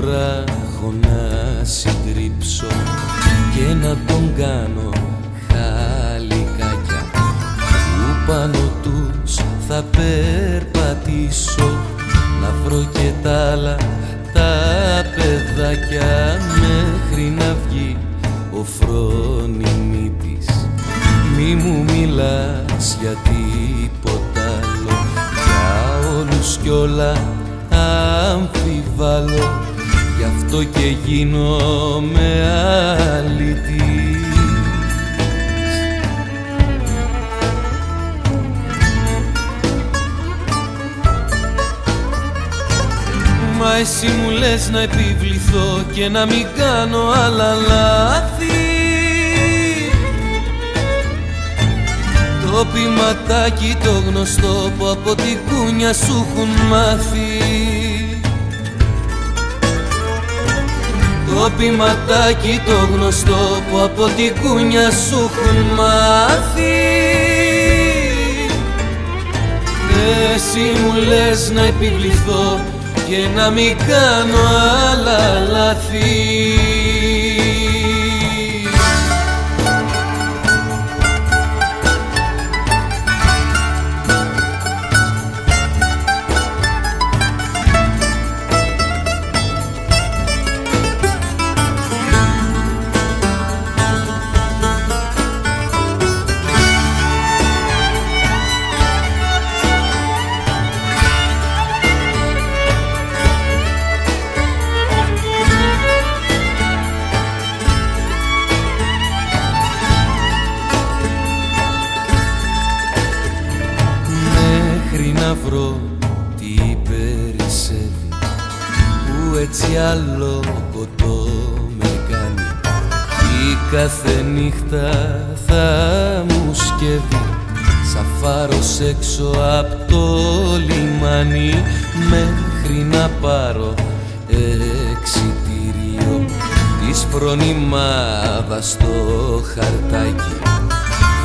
βράχο να συντρίψω και να τον κάνω χαλικάκια. Που πάνω τους θα περπατήσω να βρω και τα άλλα τα παιδάκια μέχρι να βγει ο φρόνιμη μη μου μιλάς για τίποτα άλλο για όλους κι όλα αμφιβάλλω γι' αυτό και γίνομαι αλητής Μα εσύ μου λες να επιβληθώ και να μην κάνω άλλα λάθη. Το ποιηματάκι το γνωστό που από τη κούνια σου έχουν μάθει Το ποιηματάκι το γνωστό που από τη κούνια σου έχουν μάθει. Εσύ μου λες να επιβληθώ και να μην κάνω άλλα λάθη να βρω τι περισσεύει που έτσι άλλο κοτό με κάνει. Η κάθε νύχτα θα μου σκεύει σαν φάρος έξω απ' το λιμάνι μέχρι να πάρω εξιτήριο της φρονιμάδας στο χαρτάκι.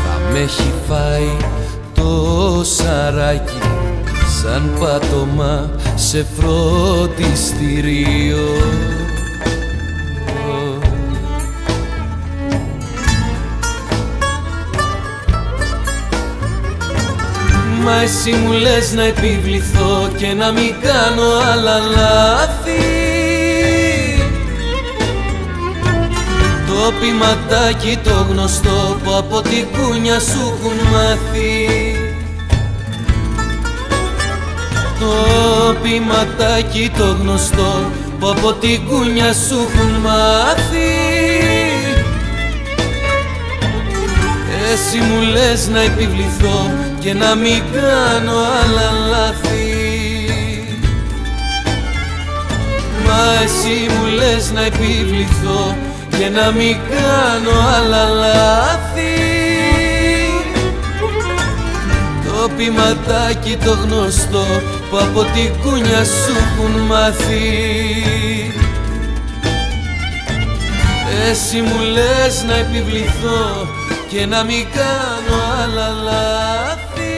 Θα με έχει φάει το σαράκι σαν πάτωμα σε φροντιστηρίο Μα εσύ μου λες να επιβληθώ και να μην κάνω άλλα λάθη. Το ποιηματάκι το γνωστό που από την κούνια σου έχουν μάθει το ποιηματάκι το γνωστό που από την κούνια σου έχουν μάθει. Εσύ μου λες να επιβληθώ και να μην κάνω άλλα λάθη. Μα εσύ μου λες να επιβληθώ και να μην κάνω άλλα λάθη. Το ποιηματάκι το γνωστό που από την κούνια σου έχουν μάθει. Εσύ μου λες να επιβληθώ και να μην κάνω άλλα λάθη.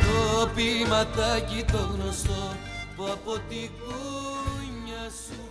Το ποιηματάκι το γνωστό που από την κούνια σου